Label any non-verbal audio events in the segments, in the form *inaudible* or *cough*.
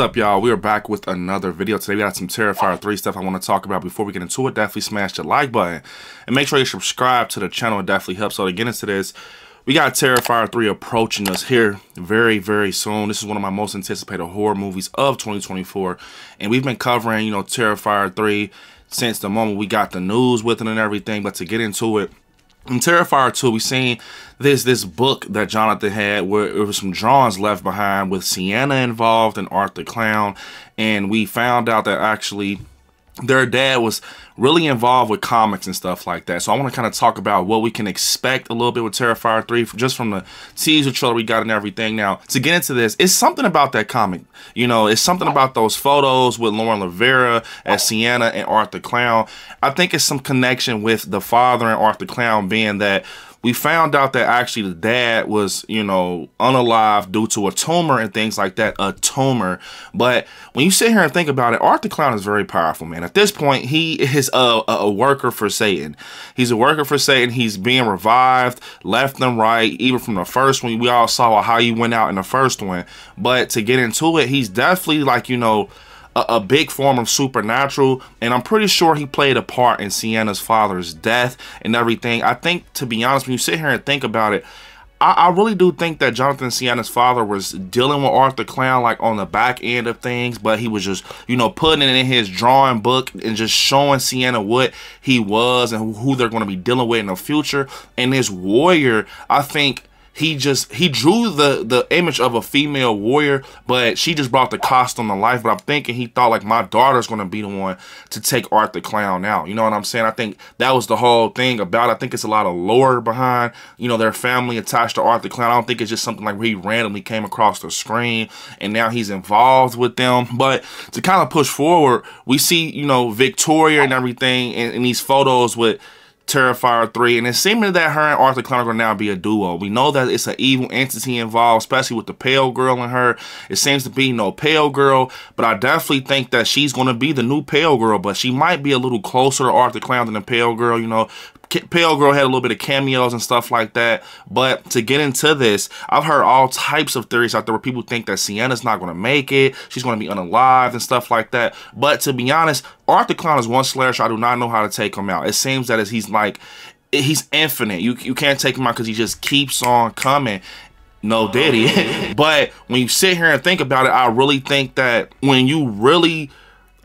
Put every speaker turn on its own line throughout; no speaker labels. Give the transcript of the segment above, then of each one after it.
up, y'all? We are back with another video. Today we got some Terrifier 3 stuff I want to talk about. Before we get into it, definitely smash the like button. And make sure you subscribe to the channel. It definitely helps. So to get into this, we got Terrifier 3 approaching us here very, very soon. This is one of my most anticipated horror movies of 2024. And we've been covering, you know, Terrifier 3 since the moment we got the news with it and everything. But to get into it, in Terrifier 2, we seen this this book that Jonathan had where it was some drawings left behind with Sienna involved and Art the Clown. And we found out that actually their dad was really involved with comics and stuff like that. So I want to kind of talk about what we can expect a little bit with Terrifier 3 just from the teaser trailer we got and everything. Now, to get into this, it's something about that comic. You know, it's something about those photos with Lauren LaVera as Sienna and Art the Clown. I think it's some connection with the father and Art the Clown being that we found out that actually the dad was, you know, unalive due to a tumor and things like that, a tumor. But when you sit here and think about it, Art the Clown is very powerful, man. At this point, he is a, a worker for Satan. He's a worker for Satan. He's being revived left and right, even from the first one. We all saw how he went out in the first one. But to get into it, he's definitely like, you know, a, a, big form of supernatural, and I'm pretty sure he played a part in Sienna's father's death and everything. I think, to be honest, when you sit here and think about it, I, I really do think that Jonathan Sienna's father was dealing with Art the Clown like on the back end of things, but he was just, you know, putting it in his drawing book and just showing Sienna what he was and who they're going to be dealing with in the future. And this warrior, I think he just he drew the the image of a female warrior but she just brought the costume to life. But i'm thinking he thought like my daughter's gonna be the one to take art the clown out. You know what i'm saying? I think that was the whole thing about i think it's a lot of lore behind you know their family attached to art the clown. I don't think it's just something like where he randomly came across the screen and now he's involved with them. But to kind of push forward we see you know victoria and everything in, in these photos with Terrifier 3, and it's seeming that her and Art the Clown are going to now be a duo. We know that it's an evil entity involved, especially with the Pale Girl and her. It seems to be no Pale Girl, but I definitely think that she's going to be the new Pale Girl, but she might be a little closer to Art the Clown than the Pale Girl. You know, Pale Girl had a little bit of cameos and stuff like that. But to get into this, I've heard all types of theories out there where people think that Sienna's not going to make it. She's going to be unalive and stuff like that. But to be honest, Art the Clown is one slasher I do not know how to take him out. It seems that he's like, he's infinite. You, you can't take him out because he just keeps on coming. No Diddy. *laughs* but when you sit here and think about it, I really think that when you really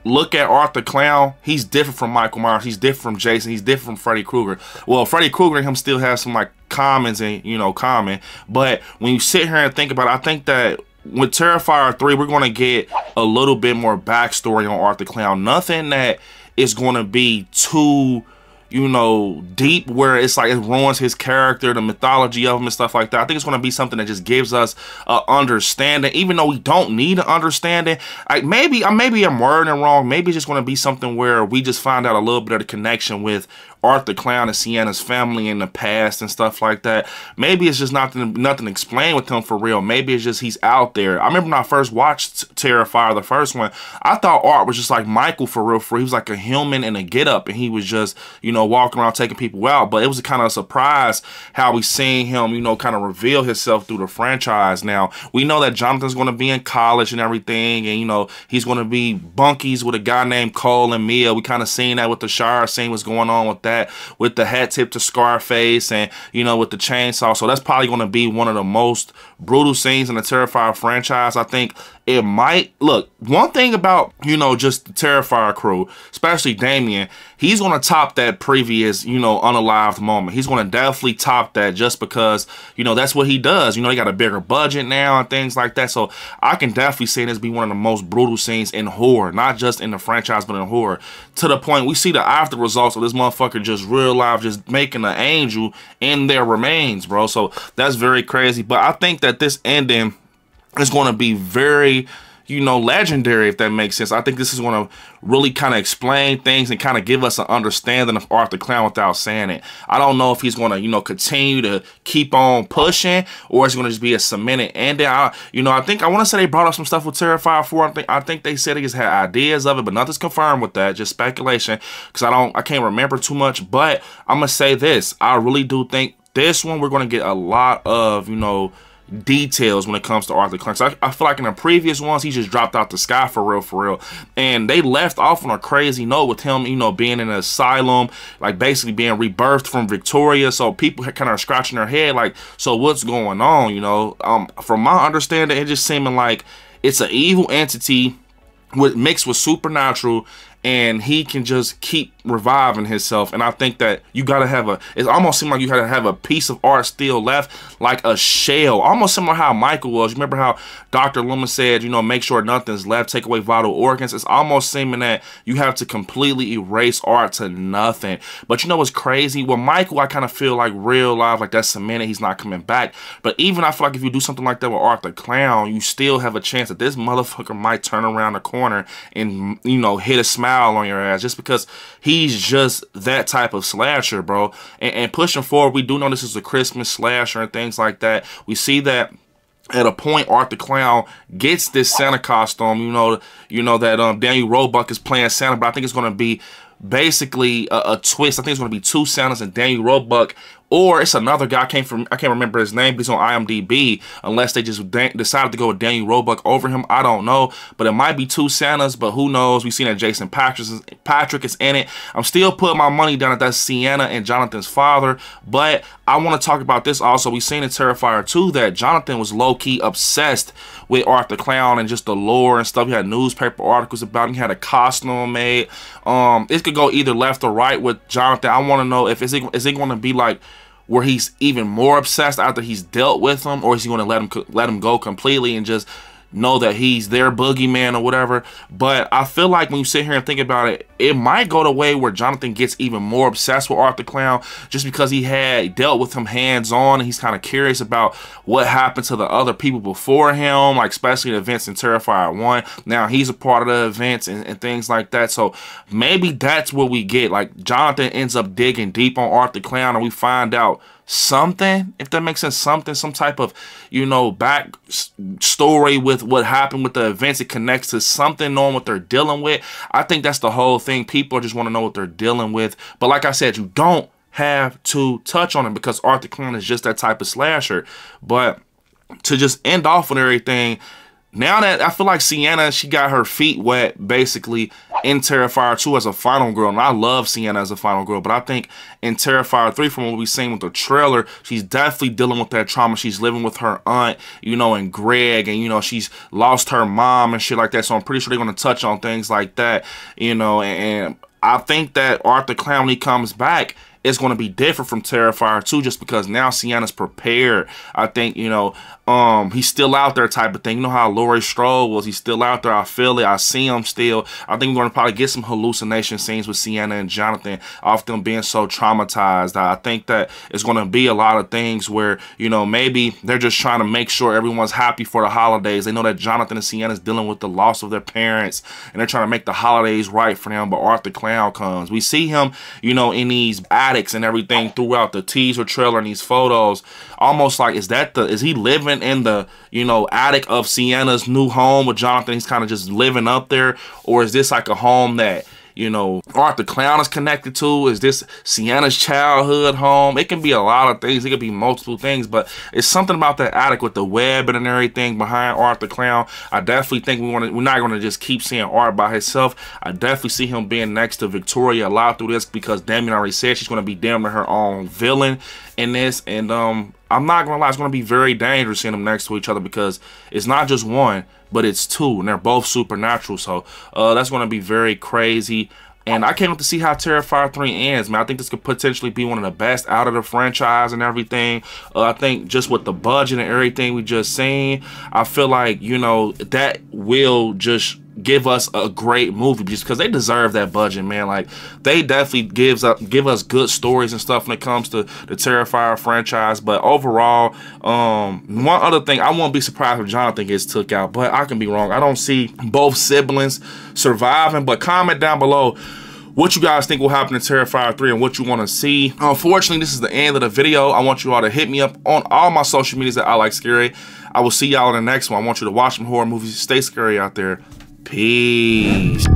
look at Art the Clown, he's different from Michael Myers. He's different from Jason. He's different from Freddy Krueger. Well, Freddy Krueger and him still has some like commons and you know common. But when you sit here and think about it, I think that with Terrifier 3, we're going to get a little bit more backstory on Art the Clown. Nothing that is going to be too you know, deep where it's like it ruins his character, the mythology of him and stuff like that. I think it's going to be something that just gives us a understanding, even though we don't need an understanding. Like maybe, maybe I'm wording wrong. Maybe it's just going to be something where we just find out a little bit of the connection with Art the Clown and Sienna's family in the past and stuff like that. Maybe it's just nothing nothing explained with him for real. Maybe it's just he's out there. I remember when I first watched Terrifier, the first one, I thought Art was just like Michael for real. For he was like a human in a get up and he was just, you know, walking around taking people out. But it was kind of a surprise how we seen him, you know, kind of reveal himself through the franchise. Now, we know that Jonathan's going to be in college and everything. And, you know, he's going to be bunkies with a guy named Cole and Mia. We kind of seen that with the Shire, seeing what's going on with that that with the hat tip to Scarface and, you know, with the chainsaw. So that's probably going to be one of the most brutal scenes in the Terrifier franchise. I think it might look one thing about you know just the Terrifier crew, especially Damien. He's gonna top that previous you know unalived moment. He's gonna definitely top that just because you know that's what he does. You know he got a bigger budget now and things like that. So I can definitely see this be one of the most brutal scenes in horror, not just in the franchise but in horror. To the point we see the after results of this motherfucker just real life just making an angel in their remains, bro. So that's very crazy. But I think that this ending is going to be very you know, legendary, if that makes sense. I think this is going to really kind of explain things and kind of give us an understanding of Art the Clown without saying it. I don't know if he's going to, you know, continue to keep on pushing or it's going to just be a cemented ending. I, you know, I think, I want to say they brought up some stuff with Terrifier 4. I think, I think they said he just had ideas of it, but nothing's confirmed with that. Just speculation because I don't, I can't remember too much. But I'm going to say this. I really do think this one we're going to get a lot of, you know, details when it comes to Art the Clown. I, I, feel like in the previous ones, he just dropped out the sky for real, for real. And they left off on a crazy note with him, you know, being in an asylum, like basically being rebirthed from Victoria. So people kind of scratching their head, like, so what's going on, you know? Um, From my understanding, it just seeming like it's an evil entity with mixed with supernatural and he can just keep reviving himself. And I think that you gotta have a. It almost seems like you gotta have a piece of art still left, like a shell, almost similar how Michael was. You remember how Dr. Loomis said, you know, make sure nothing's left, take away vital organs. It's almost seeming that you have to completely erase art to nothing. But you know what's crazy? Well, Michael, I kind of feel like real life, like that's cemented. He's not coming back. But even I feel like if you do something like that with Art the Clown, you still have a chance that this motherfucker might turn around the corner and you know hit a smile smile on your ass just because he's just that type of slasher, bro. And, and pushing forward, we do know this is a Christmas slasher and things like that. We see that at a point Art the Clown gets this Santa costume. You know, you know that um Daniel Roebuck is playing Santa, but I think it's gonna be basically a, a twist. I think it's gonna be two Santas and Daniel Roebuck or it's another guy came from I can't remember his name, but he's on IMDb. Unless they just decided to go with Daniel Roebuck over him, I don't know. But it might be two Santas, but who knows? We've seen that Jason Patric is, Patrick is in it. I'm still putting my money down that Sienna and Jonathan's father. But I want to talk about this also. We've seen in Terrifier 2 that Jonathan was low key obsessed with Art the Clown and just the lore and stuff. He had newspaper articles about him. He had a costume made. Um, it could go either left or right with Jonathan. I want to know if is it is it going to be like where he's even more obsessed after he's dealt with him, or is he going to let him let him go completely and just know that he's their boogeyman or whatever. But I feel like when you sit here and think about it, it might go the way where Jonathan gets even more obsessed with Art the Clown just because he had dealt with him hands on and he's kind of curious about what happened to the other people before him, like especially the events in Terrifier 1. Now he's a part of the events and, and things like that. So maybe that's what we get. Like Jonathan ends up digging deep on Art the Clown and we find out something, if that makes sense, something, some type of, you know, back story with what happened with the events. It connects to something, knowing what they're dealing with. I think that's the whole thing. People just want to know what they're dealing with. But like I said, you don't have to touch on it because Art the Clown is just that type of slasher. But to just end off with everything, now that I feel like Sienna, she got her feet wet basically in Terrifier 2 as a final girl. And I love Sienna as a final girl, but I think in Terrifier 3, from what we've seen with the trailer, she's definitely dealing with that trauma. She's living with her aunt, you know, and Greg, and, you know, she's lost her mom and shit like that. So I'm pretty sure they're going to touch on things like that, you know, and, and I think that Arthur Clowney comes back it's going to be different from Terrifier 2 just because now Sienna's prepared. I think, you know, um, he's still out there type of thing. You know how Laurie Strode was. He's still out there. I feel it. I see him still. I think we're going to probably get some hallucination scenes with Sienna and Jonathan off them being so traumatized. I think that it's going to be a lot of things where, you know, maybe they're just trying to make sure everyone's happy for the holidays. They know that Jonathan and Sienna's dealing with the loss of their parents and they're trying to make the holidays right for them. But Art the Clown comes. We see him, you know, in these and everything throughout the teaser trailer and these photos. Almost like, is that the, is he living in the, you know, attic of Sienna's new home with Jonathan? He's kind of just living up there. Or is this like a home that, you know, Art the Clown is connected to? Is this Sienna's childhood home? It can be a lot of things. It could be multiple things, but it's something about that attic with the web and everything behind Art the Clown. I definitely think we want to. We're not going to just keep seeing Art by himself. I definitely see him being next to Victoria a lot through this because Damien already said she's going to be damn her own villain in this, and um, I'm not gonna lie, it's gonna be very dangerous seeing them next to each other because it's not just one, but it's two, and they're both supernatural. So uh, that's gonna be very crazy. And I can't wait to see how Terrifier 3 ends, man. I think this could potentially be one of the best out of the franchise and everything. Uh, I think just with the budget and everything we just seen, I feel like, you know, that will just give us a great movie because they deserve that budget, man. Like they definitely gives up give us good stories and stuff when it comes to the Terrifier franchise. But overall, um, one other thing, I won't be surprised if Jonathan gets took out, but I can be wrong. I don't see both siblings surviving. But comment down below what you guys think will happen in Terrifier 3 and what you want to see. Unfortunately, this is the end of the video. I want you all to hit me up on all my social medias that I like scary. I will see y'all in the next one. I want you to watch some horror movies. Stay scary out there. Peace.